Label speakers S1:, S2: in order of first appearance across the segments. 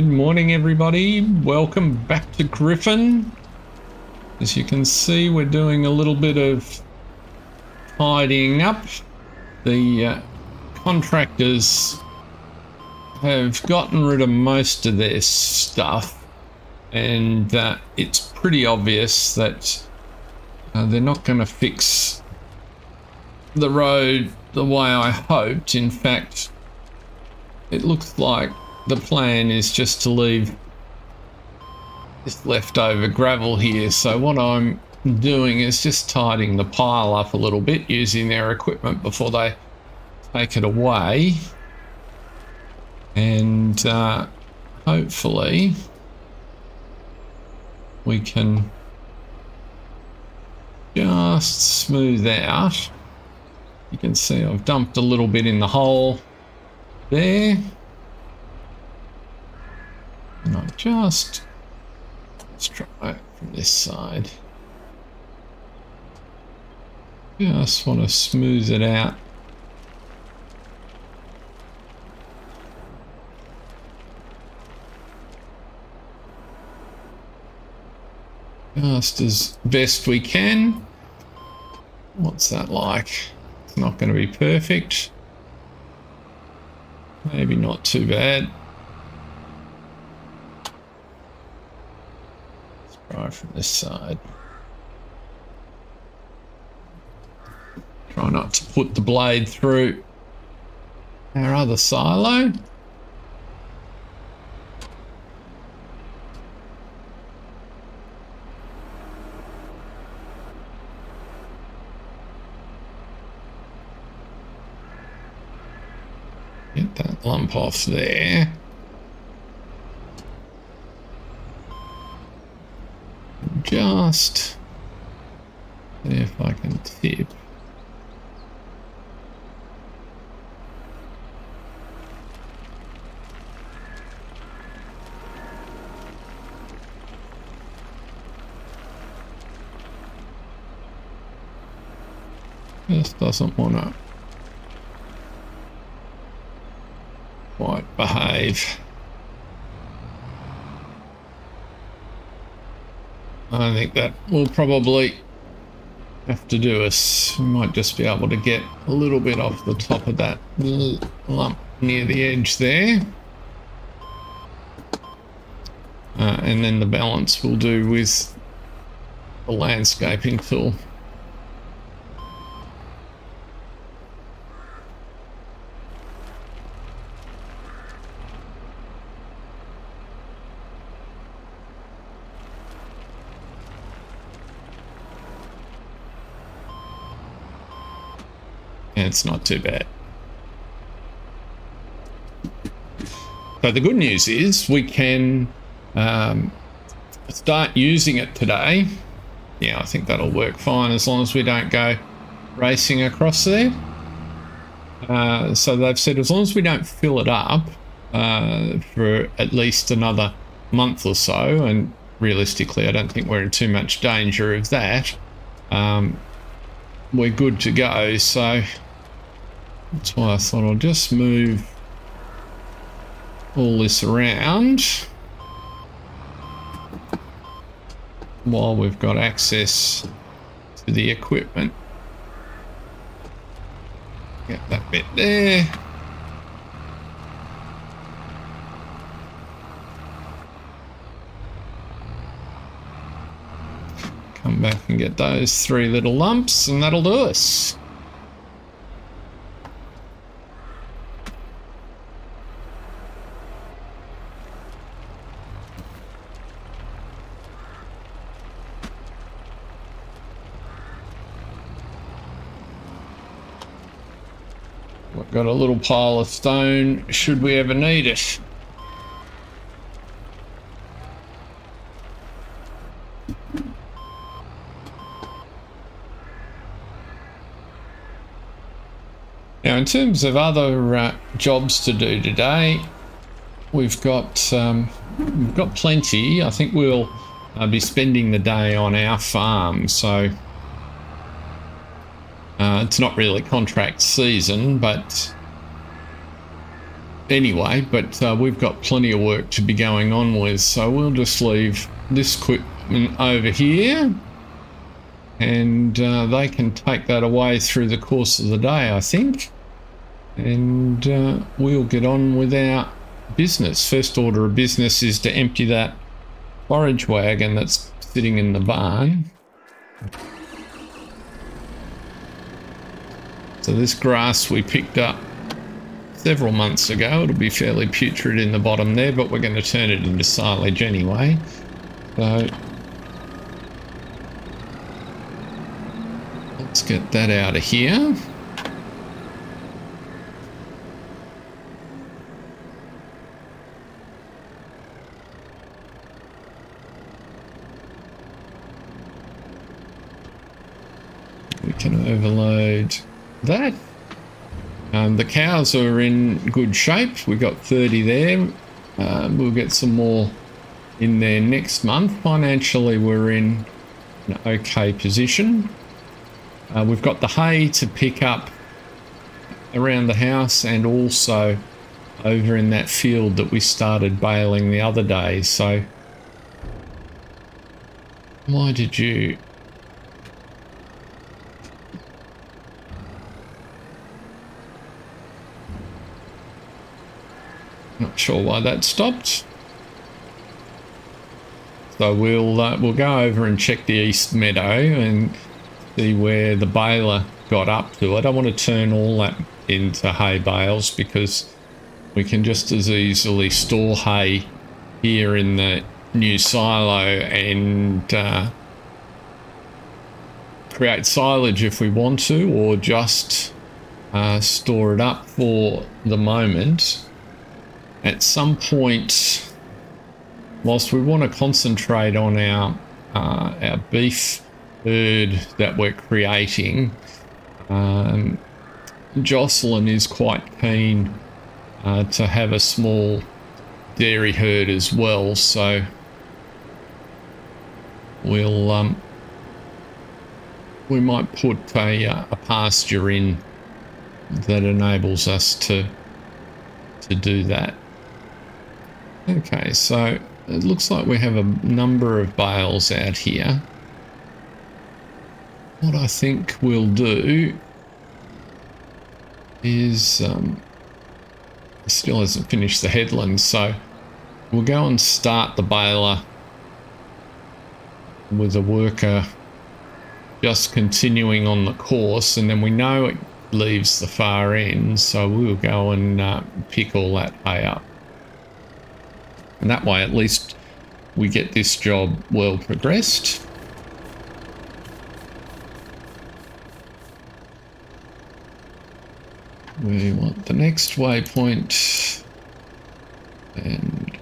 S1: Good morning, everybody. Welcome back to Griffin. As you can see, we're doing a little bit of tidying up. The uh, contractors have gotten rid of most of their stuff, and uh, it's pretty obvious that uh, they're not going to fix the road the way I hoped. In fact, it looks like the plan is just to leave this leftover gravel here. So what I'm doing is just tidying the pile up a little bit using their equipment before they take it away. And uh, hopefully we can just smooth out. You can see I've dumped a little bit in the hole there. Just, let's try it from this side. Just want to smooth it out. Just as best we can. What's that like? It's not going to be perfect. Maybe not too bad. Let's try from this side. Try not to put the blade through our other silo. Get that lump off there. Just see if I can tip. This doesn't want to quite behave. I think that will probably have to do us. We might just be able to get a little bit off the top of that lump near the edge there. Uh, and then the balance will do with the landscaping tool. It's not too bad. So the good news is we can um, start using it today. Yeah, I think that'll work fine as long as we don't go racing across there. Uh, so they've said as long as we don't fill it up uh, for at least another month or so, and realistically, I don't think we're in too much danger of that. Um, we're good to go. So that's why I thought I'll just move all this around while we've got access to the equipment. Get that bit there. Come back and get those three little lumps and that'll do us. Got a little pile of stone should we ever need it. Now in terms of other uh, jobs to do today, we've got um, we've got plenty. I think we'll uh, be spending the day on our farm, so uh, it's not really contract season, but anyway, but uh, we've got plenty of work to be going on with, so we'll just leave this equipment over here and uh, they can take that away through the course of the day, I think. And uh, we'll get on with our business. First order of business is to empty that forage wagon that's sitting in the barn. So this grass we picked up several months ago. It'll be fairly putrid in the bottom there, but we're going to turn it into silage anyway. So let's get that out of here. We can overload that. Um, the cows are in good shape. We got 30 there. Um, we'll get some more in there next month. Financially, we're in an okay position. Uh, we've got the hay to pick up around the house and also over in that field that we started baling the other day. So why did you Not sure why that stopped. So we'll uh, we'll go over and check the east meadow and see where the baler got up to. I don't want to turn all that into hay bales because we can just as easily store hay here in the new silo and uh, create silage if we want to or just uh, store it up for the moment at some point, whilst we want to concentrate on our uh, our beef herd that we're creating, um, Jocelyn is quite keen uh, to have a small dairy herd as well. So we'll um, we might put a, uh, a pasture in that enables us to to do that. Okay, so it looks like we have a number of bales out here. What I think we'll do is, um, still hasn't finished the headlands, so we'll go and start the baler with a worker just continuing on the course, and then we know it leaves the far end, so we'll go and uh, pick all that hay up. And that way at least we get this job well progressed. We want the next waypoint and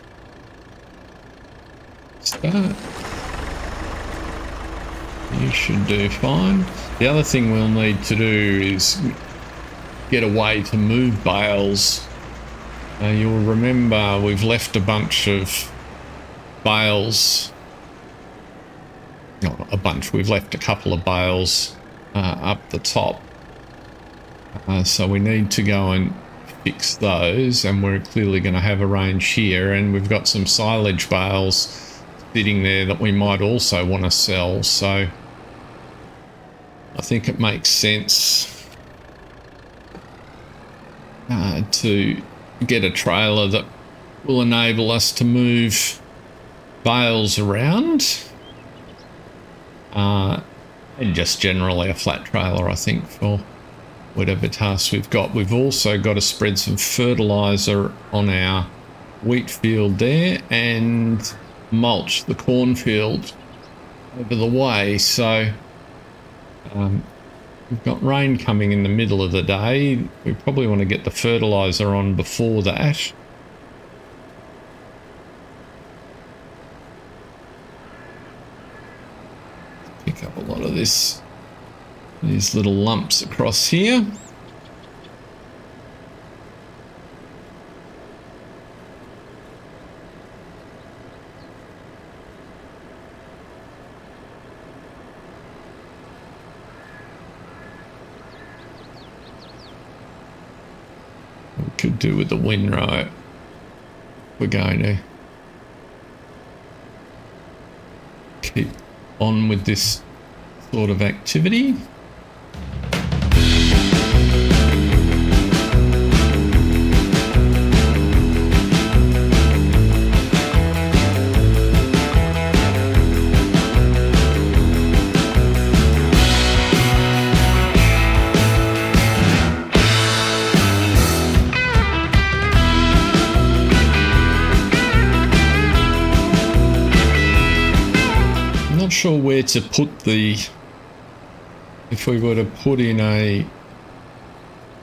S1: start. You should do fine. The other thing we'll need to do is get a way to move bales uh, you'll remember we've left a bunch of bales. Not a bunch, we've left a couple of bales uh, up the top. Uh, so we need to go and fix those and we're clearly going to have a range here and we've got some silage bales sitting there that we might also want to sell so I think it makes sense uh, to get a trailer that will enable us to move bales around. Uh, and just generally a flat trailer, I think, for whatever tasks we've got. We've also got to spread some fertilizer on our wheat field there and mulch the cornfield over the way. So um, We've got rain coming in the middle of the day. We probably want to get the fertiliser on before that. Pick up a lot of this, these little lumps across here. Could do with the wind, right? We're going to keep on with this sort of activity. To put the if we were to put in a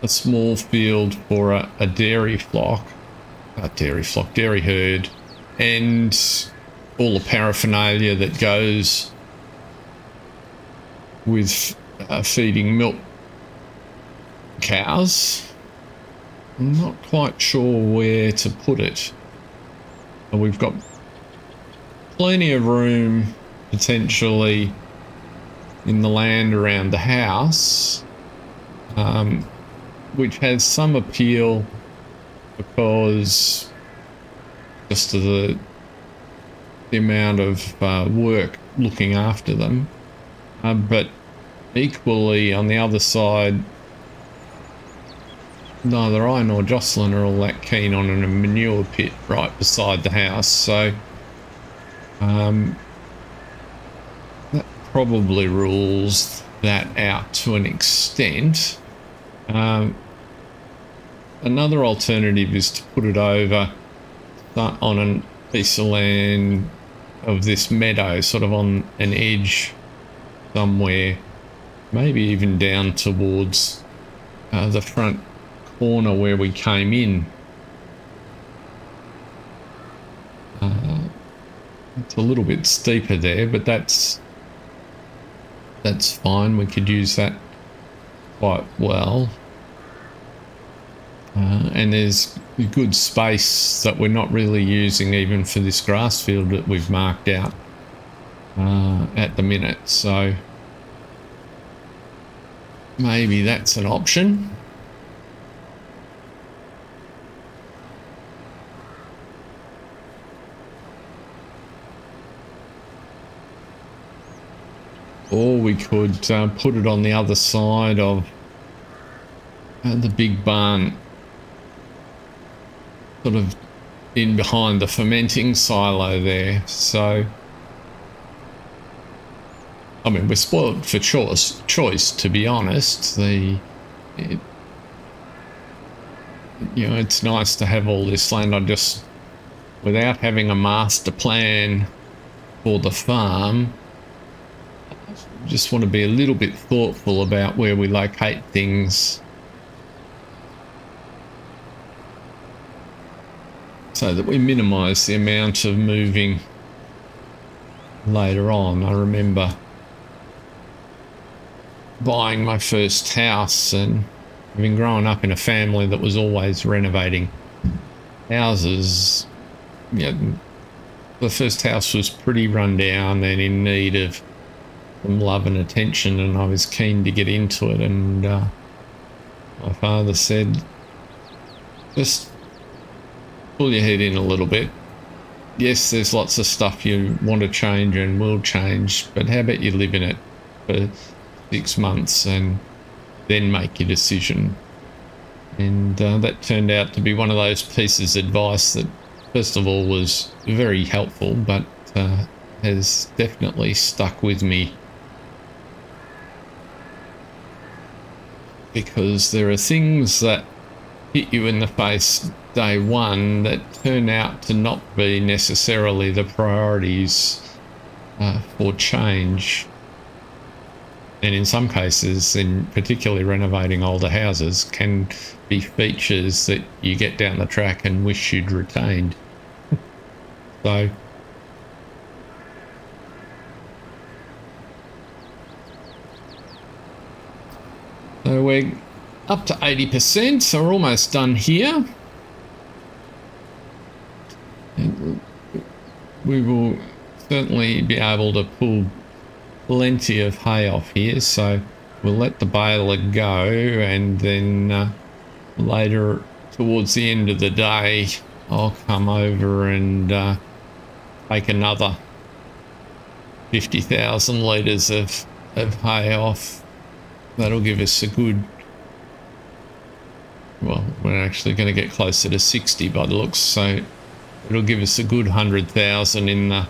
S1: a small field for a, a dairy flock a dairy flock dairy herd and all the paraphernalia that goes with uh, feeding milk cows I'm not quite sure where to put it. We've got plenty of room potentially in the land around the house, um, which has some appeal because just of the the amount of uh, work looking after them, uh, but equally on the other side, neither I nor Jocelyn are all that keen on a manure pit right beside the house, so um, probably rules that out to an extent. Um, another alternative is to put it over on a piece of land of this meadow, sort of on an edge somewhere, maybe even down towards uh, the front corner where we came in. Uh, it's a little bit steeper there, but that's that's fine. We could use that quite well. Uh, and there's a good space that we're not really using even for this grass field that we've marked out uh, at the minute. So maybe that's an option. Or we could uh, put it on the other side of uh, the big barn. Sort of in behind the fermenting silo there so. I mean we're spoiled for choice choice to be honest. The it, you know it's nice to have all this land. I just without having a master plan for the farm just want to be a little bit thoughtful about where we locate things so that we minimize the amount of moving later on. I remember buying my first house and having grown up in a family that was always renovating houses. You know, the first house was pretty run down and in need of love and attention and I was keen to get into it. And uh, my father said just pull your head in a little bit. Yes there's lots of stuff you want to change and will change but how about you live in it for six months and then make your decision? And uh, that turned out to be one of those pieces of advice that first of all was very helpful but uh, has definitely stuck with me because there are things that hit you in the face day one that turn out to not be necessarily the priorities uh, for change. And in some cases, in particularly renovating older houses, can be features that you get down the track and wish you'd retained. so So we're up to 80%, so we're almost done here. And we will certainly be able to pull plenty of hay off here, so we'll let the baler go and then uh, later towards the end of the day, I'll come over and uh, take another 50,000 litres of, of hay off. That'll give us a good, well, we're actually going to get closer to 60 by the looks, so it'll give us a good 100,000 in the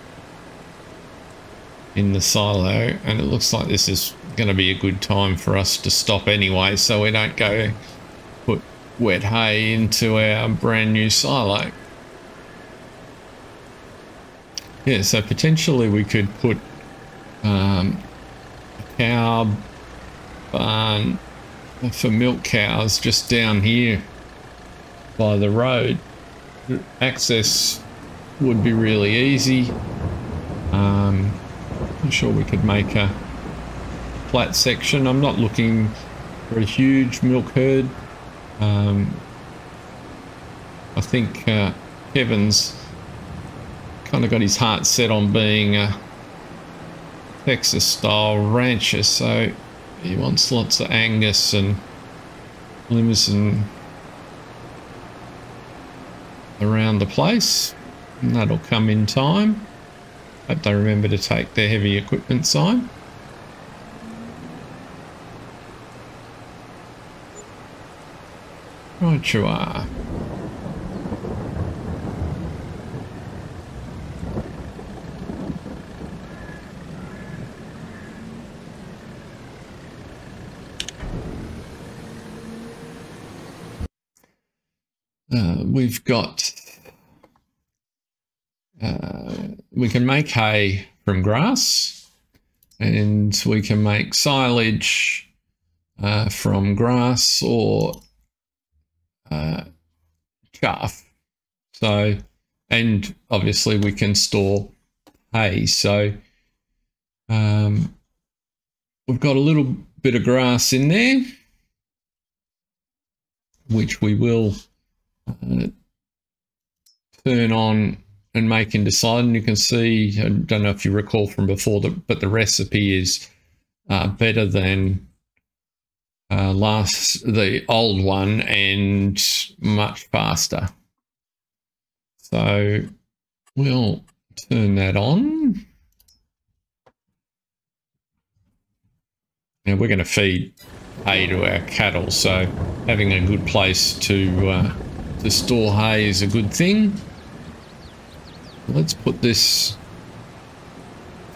S1: in the silo and it looks like this is going to be a good time for us to stop anyway so we don't go put wet hay into our brand new silo. Yeah, so potentially we could put um, cow barn for milk cows just down here by the road. Access would be really easy. Um, I'm sure we could make a flat section. I'm not looking for a huge milk herd. Um, I think uh, Kevin's kind of got his heart set on being a Texas style rancher, so he wants lots of Angus and Limousin around the place. And that'll come in time. Hope they remember to take their heavy equipment sign. Right you are. Uh, we've got uh, we can make hay from grass and we can make silage uh, from grass or uh, chaff. So, and obviously we can store hay. So, um, we've got a little bit of grass in there, which we will turn on and make into cider. And you can see, I don't know if you recall from before, but the recipe is uh, better than uh, last the old one and much faster. So we'll turn that on. Now we're going to feed hay to our cattle, so having a good place to uh, to store hay is a good thing. Let's put this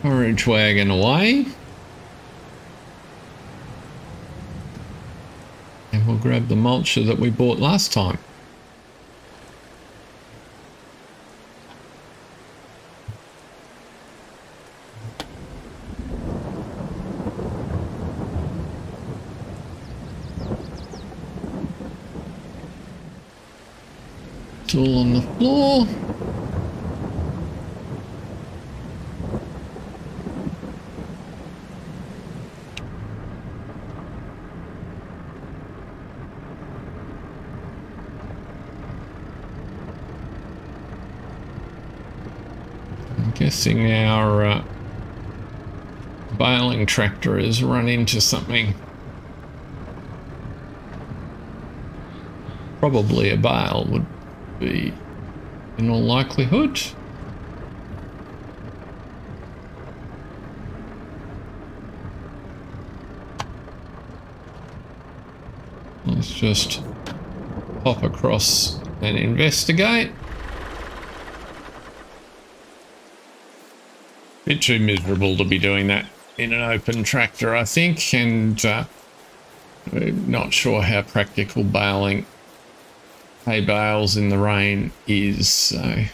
S1: forage wagon away. And we'll grab the mulcher that we bought last time. It's the guessing our uh, baling tractor has run into something. Probably a bale would be in all likelihood. Let's just pop across and investigate. bit too miserable to be doing that in an open tractor, I think, and uh, not sure how practical baling hay bales in the rain is. So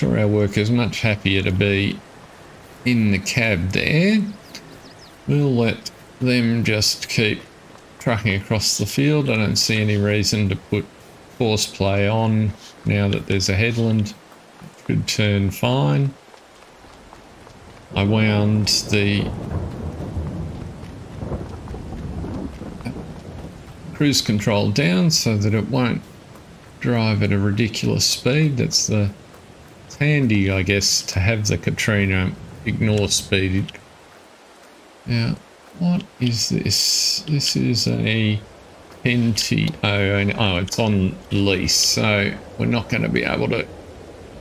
S1: sure our worker's much happier to be in the cab there. We'll let them just keep trucking across the field. I don't see any reason to put Courseplay on now that there's a headland. It should turn fine. I wound the cruise control down so that it won't drive at a ridiculous speed. That's the handy, I guess, to have the Katrina ignore speed. Now, what is this? This is a NTO. Oh, it's on lease, so we're not going to be able to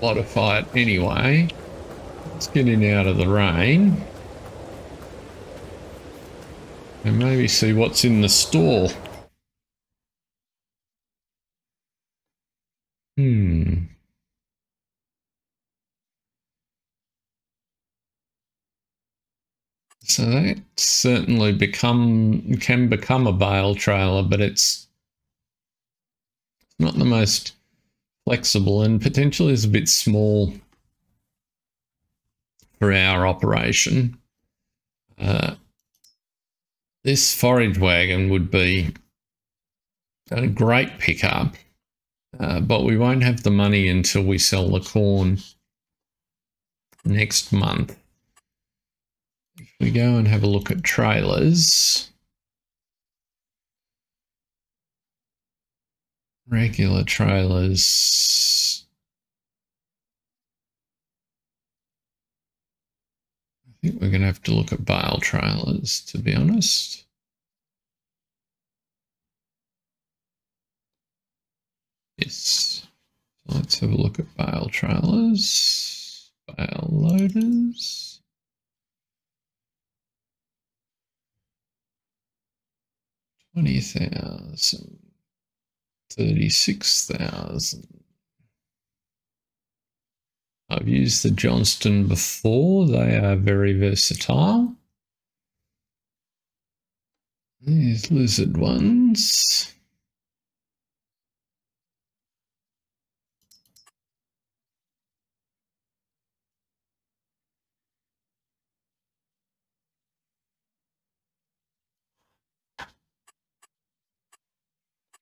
S1: modify it anyway. Let's get in out of the rain. And maybe see what's in the store. Hmm. So that certainly become can become a bale trailer, but it's not the most flexible and potentially is a bit small for our operation. Uh, this forage wagon would be a great pickup uh, but we won't have the money until we sell the corn next month. We go and have a look at trailers, regular trailers, I think we're going to have to look at bale trailers, to be honest. Yes. let's have a look at bale trailers, bale loaders. Twenty thousand, thirty-six thousand. I've used the Johnston before. They are very versatile. These lizard ones.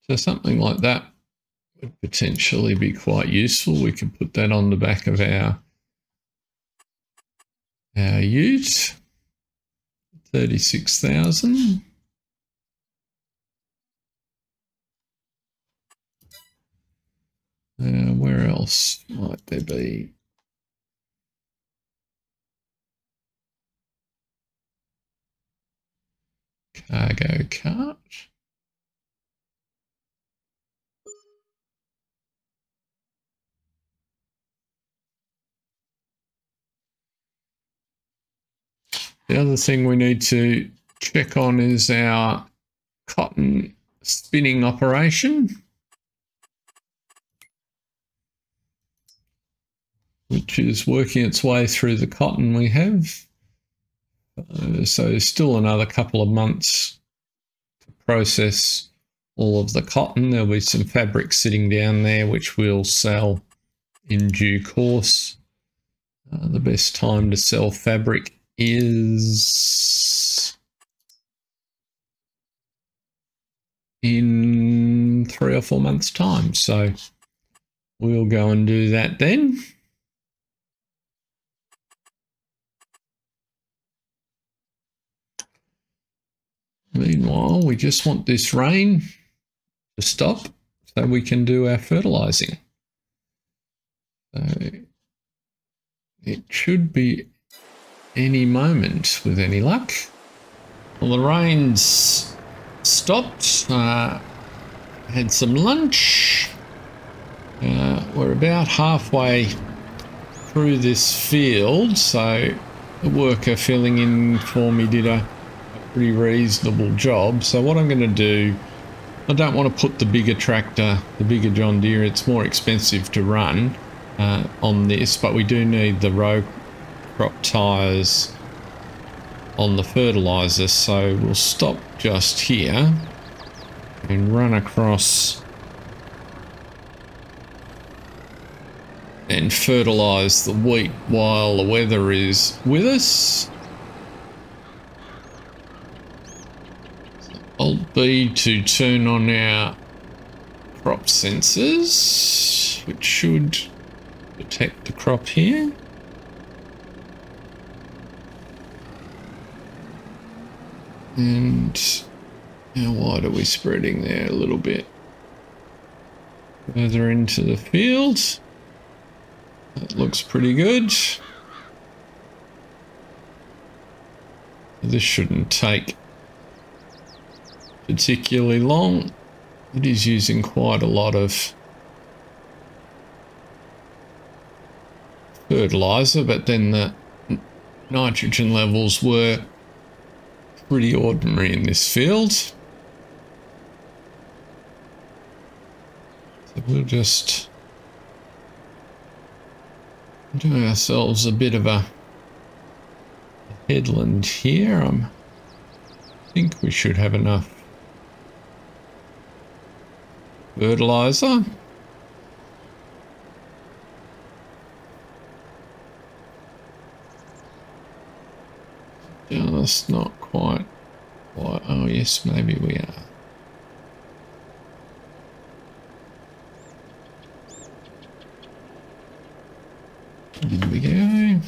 S1: So something like that would potentially be quite useful. We could put that on the back of our, our ute. 36,000. Uh, where else might there be? Cargo cart. The other thing we need to check on is our cotton spinning operation. Which is working its way through the cotton we have. Uh, so still another couple of months to process all of the cotton. There'll be some fabric sitting down there which we'll sell in due course. Uh, the best time to sell fabric is in three or four months time. So we'll go and do that then. Meanwhile, we just want this rain to stop so we can do our fertilizing. So it should be any moment with any luck. Well, the rain's stopped. Uh, had some lunch. Uh, we're about halfway through this field, so the worker filling in for me did a, pretty reasonable job. So what I'm going to do, I don't want to put the bigger tractor, the bigger John Deere, it's more expensive to run uh, on this, but we do need the row crop tyres on the fertilizer so we'll stop just here and run across and fertilise the wheat while the weather is with us. Alt B to turn on our crop sensors, which should detect the crop here. And how wide are we spreading there? A little bit further into the field. That looks pretty good. This shouldn't take particularly long. It is using quite a lot of fertilizer, but then the nitrogen levels were pretty ordinary in this field. So we'll just do ourselves a bit of a headland here. I'm, I think we should have enough fertilizer. Just not quite. Oh, yes, maybe we are. Here we go.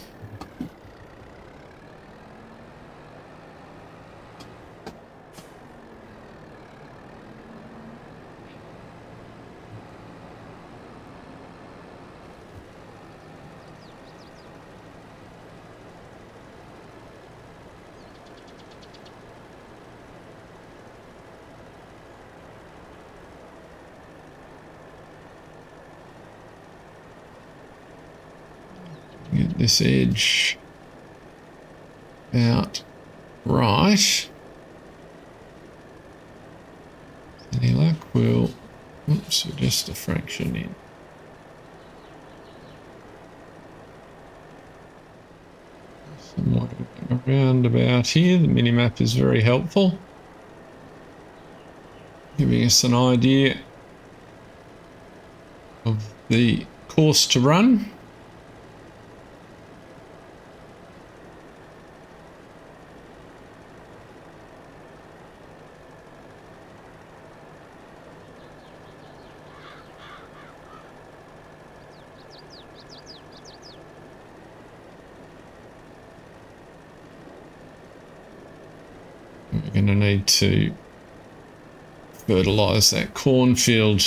S1: Get this edge out right. Any luck, we'll, oops, just a fraction in. Somewhere around about here, the minimap is very helpful. Giving us an idea of the course to run. We're going to fertilise that cornfield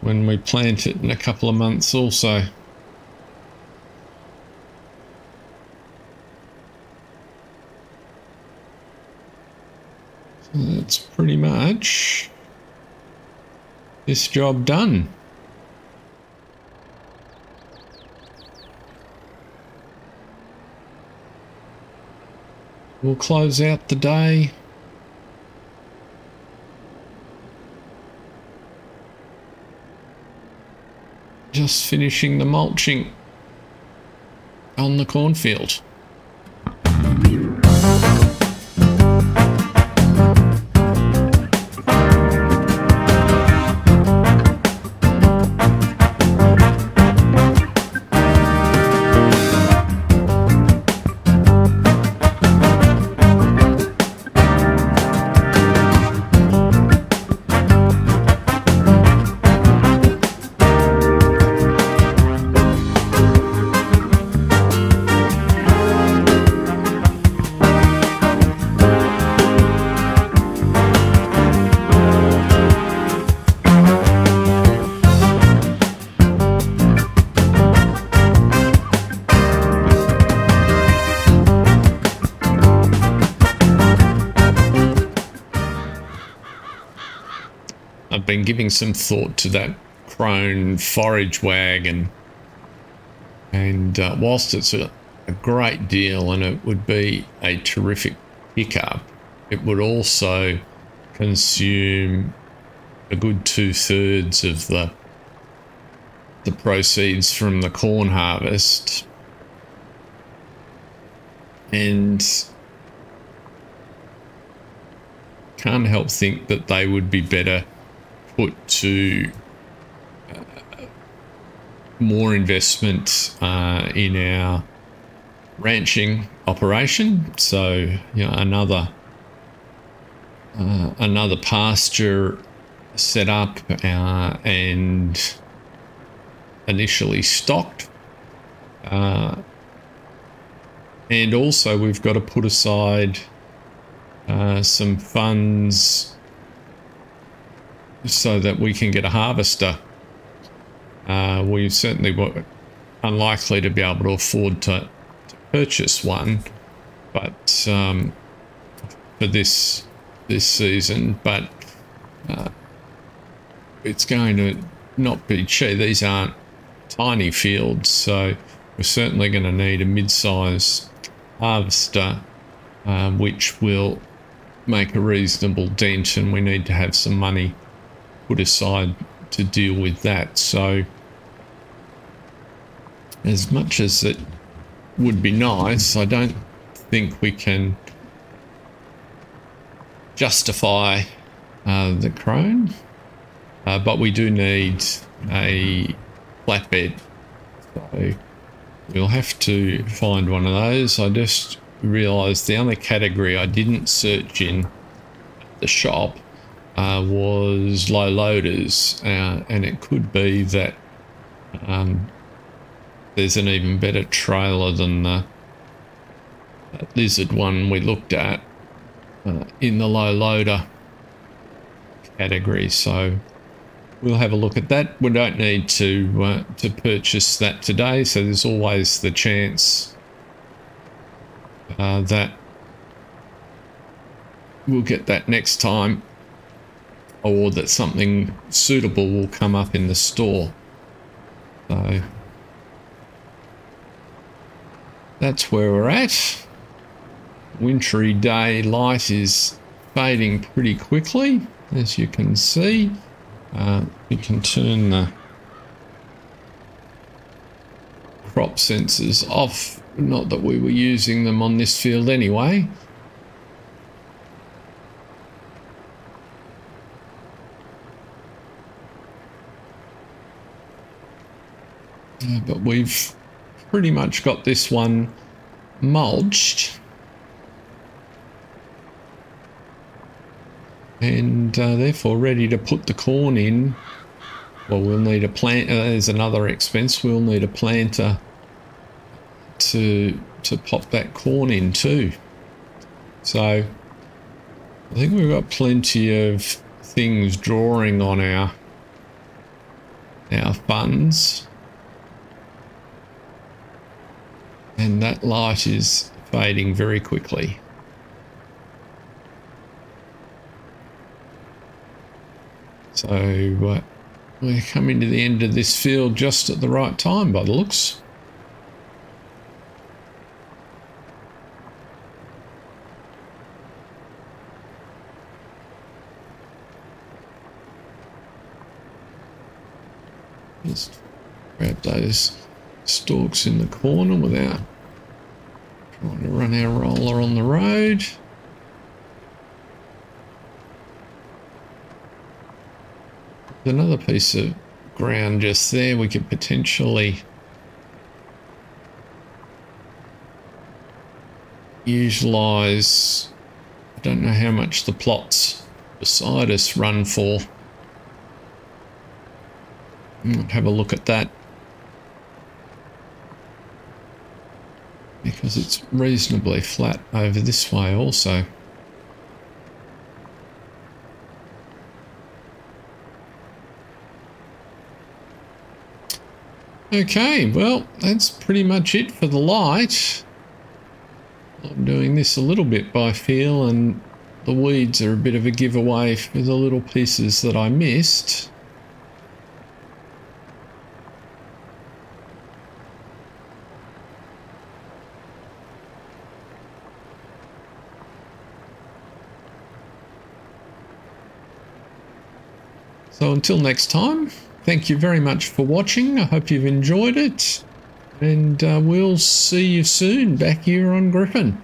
S1: when we plant it in a couple of months also. So that's pretty much this job done. We'll close out the day. Just finishing the mulching on the cornfield. Been giving some thought to that Krone forage wagon. And uh, whilst it's a, a great deal and it would be a terrific pickup, it would also consume a good two thirds of the the proceeds from the corn harvest. And can't help think that they would be better put to uh, more investment uh, in our ranching operation. So, you know, another uh, another pasture set up uh, and initially stocked. Uh, and also we've got to put aside uh, some funds so that we can get a harvester. Uh, we certainly were unlikely to be able to afford to, to purchase one, but um, for this this season, but uh, it's going to not be cheap. These aren't tiny fields, so we're certainly going to need a mid-size harvester, uh, which will make a reasonable dent, and we need to have some money put aside to deal with that. So, as much as it would be nice, I don't think we can justify uh, the Krone, uh, but we do need a flatbed. So we'll have to find one of those. I just realised the only category I didn't search in the shop uh, was low loaders, uh, and it could be that um, there's an even better trailer than the lizard one we looked at uh, in the low loader category. So we'll have a look at that. We don't need to uh, to purchase that today, so there's always the chance uh, that we'll get that next time or that something suitable will come up in the store. So that's where we're at. Wintry day light is fading pretty quickly, as you can see. Uh, we can turn the crop sensors off. Not that we were using them on this field anyway. But we've pretty much got this one mulched. and uh, therefore ready to put the corn in. Well, we'll need a plant. Uh, there's another expense. We'll need a planter to to pop that corn in too. So I think we've got plenty of things drawing on our our funds. And that light is fading very quickly. So uh, we're coming to the end of this field just at the right time by the looks. Just grab those stalks in the corner without trying to run our roller on the road. another piece of ground just there we could potentially utilize. I don't know how much the plots beside us run for. Have a look at that because it's reasonably flat over this way also Okay, well, that's pretty much it for the light. I'm doing this a little bit by feel and the weeds are a bit of a giveaway for the little pieces that I missed. So until next time, Thank you very much for watching. I hope you've enjoyed it. And uh, we'll see you soon back here on Griffin.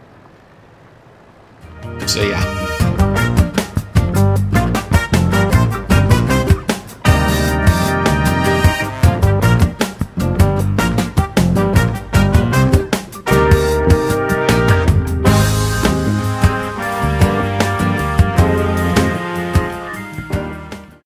S1: See ya.